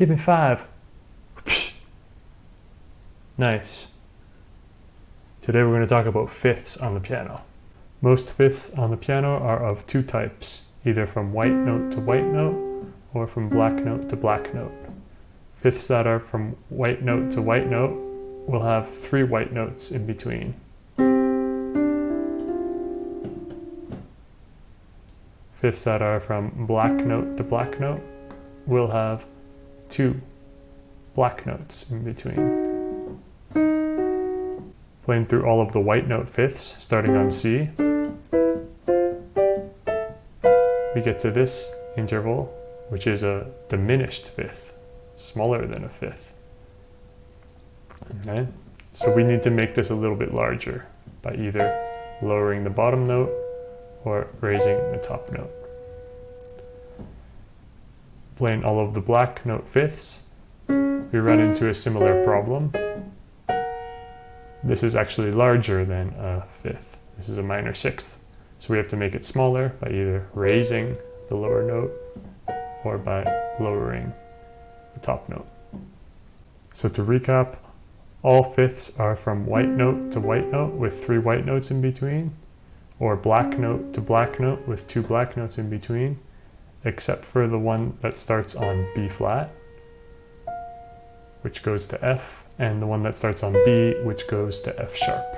Give me five. Nice. Today we're going to talk about fifths on the piano. Most fifths on the piano are of two types, either from white note to white note or from black note to black note. Fifths that are from white note to white note will have three white notes in between. Fifths that are from black note to black note will have two black notes in between playing through all of the white note fifths, starting on C. We get to this interval, which is a diminished fifth, smaller than a fifth. Okay, so we need to make this a little bit larger by either lowering the bottom note or raising the top note. Playing all of the black note fifths, we run into a similar problem this is actually larger than a fifth. This is a minor sixth. So we have to make it smaller by either raising the lower note or by lowering the top note. So to recap, all fifths are from white note to white note with three white notes in between, or black note to black note with two black notes in between, except for the one that starts on B flat, which goes to F and the one that starts on B, which goes to F sharp.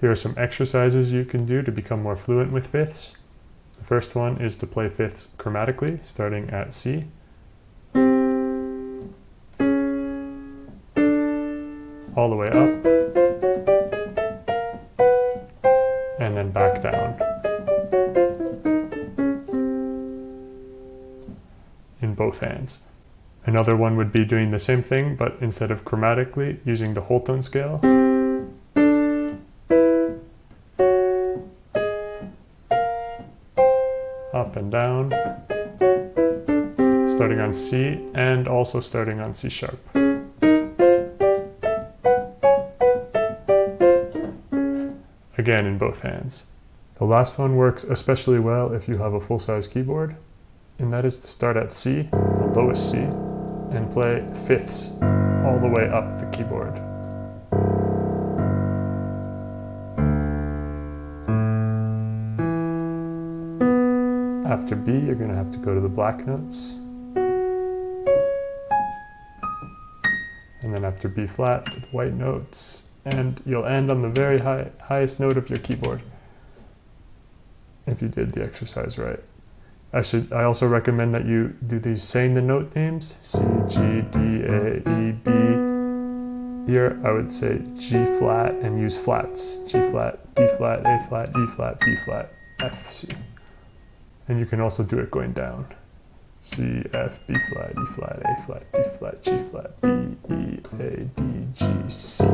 Here are some exercises you can do to become more fluent with fifths. The first one is to play fifths chromatically, starting at C. All the way up. And then back down. In both hands. Another one would be doing the same thing, but instead of chromatically, using the whole tone scale. Up and down. Starting on C and also starting on C sharp. Again in both hands. The last one works especially well if you have a full-size keyboard, and that is to start at C, the lowest C, and play fifths all the way up the keyboard. After B, you're going to have to go to the black notes. And then after B flat to the white notes. And you'll end on the very high, highest note of your keyboard if you did the exercise right. I should. I also recommend that you do these saying the note names: C, G, D, A, E, B. Here, I would say G flat and use flats: G flat, D flat, A flat, E flat, B flat, F, C. And you can also do it going down: C, F, B flat, E flat, A flat, D flat, G flat, B, E, A, D, G, C.